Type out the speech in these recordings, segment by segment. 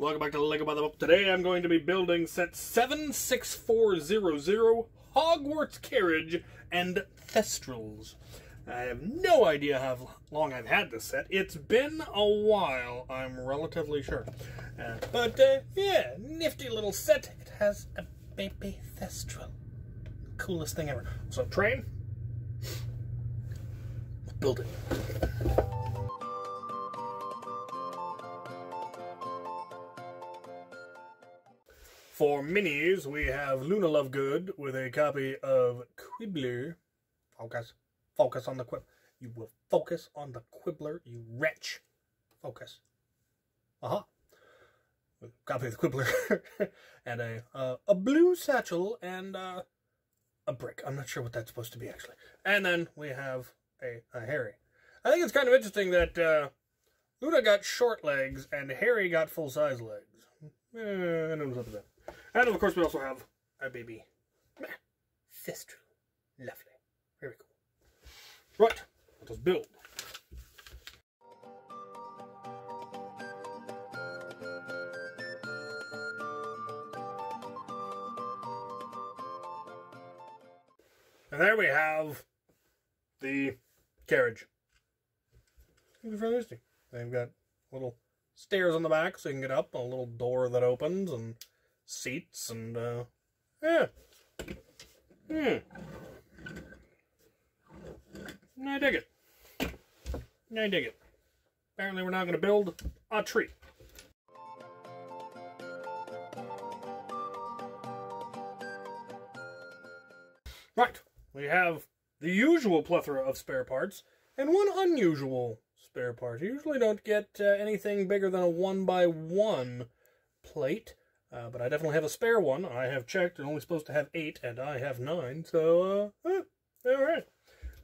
Welcome back to Lego by the Book. Today I'm going to be building set 76400 Hogwarts Carriage and Thestrals. I have no idea how long I've had this set. It's been a while, I'm relatively sure. Uh, but, uh, yeah, nifty little set. It has a baby Thestral. Coolest thing ever. So, train. Build it. For minis, we have Luna Lovegood with a copy of Quibbler. Focus. Focus on the quib. You will focus on the Quibbler, you wretch. Focus. Uh-huh. Copy of the Quibbler. and a uh, a blue satchel and uh, a brick. I'm not sure what that's supposed to be, actually. And then we have a, a Harry. I think it's kind of interesting that uh, Luna got short legs and Harry got full-size legs. Eh, it was up to them. And of course, we also have our baby Thestral. Lovely. Very cool. Right, let us build. And there we have the carriage. It's very interesting. They've got little stairs on the back so you can get up, a little door that opens, and seats, and, uh, yeah. Hmm. I dig it. I dig it. Apparently we're now going to build a tree. Right, we have the usual plethora of spare parts, and one unusual spare part. You usually don't get uh, anything bigger than a one by one plate, uh, but I definitely have a spare one. I have checked, it's only supposed to have eight, and I have nine, so, uh, eh, all right.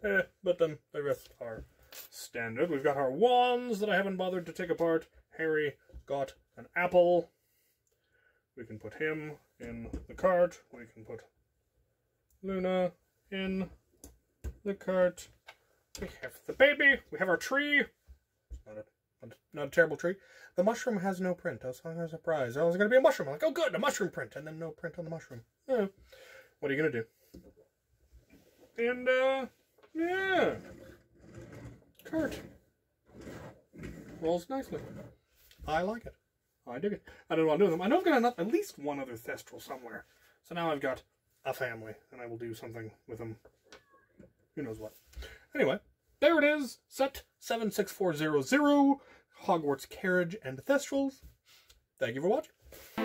Eh, but then the rest are standard. We've got our wands that I haven't bothered to take apart. Harry got an apple. We can put him in the cart. We can put Luna in the cart. We have the baby. We have our tree. Not a, not a terrible tree. The mushroom has no print. I was kind of surprised. I was going to be a mushroom. I'm like, oh, good, a mushroom print. And then no print on the mushroom. Yeah. What are you going to do? And, uh, yeah. Cart. Rolls nicely. I like it. I dig it. I don't know what to do them. I know I've got enough, at least one other Thestral somewhere. So now I've got a family, and I will do something with them. Who knows what. Anyway, there it is. Set 76400, Hogwarts Carriage and Thestrals. Thank you for watching.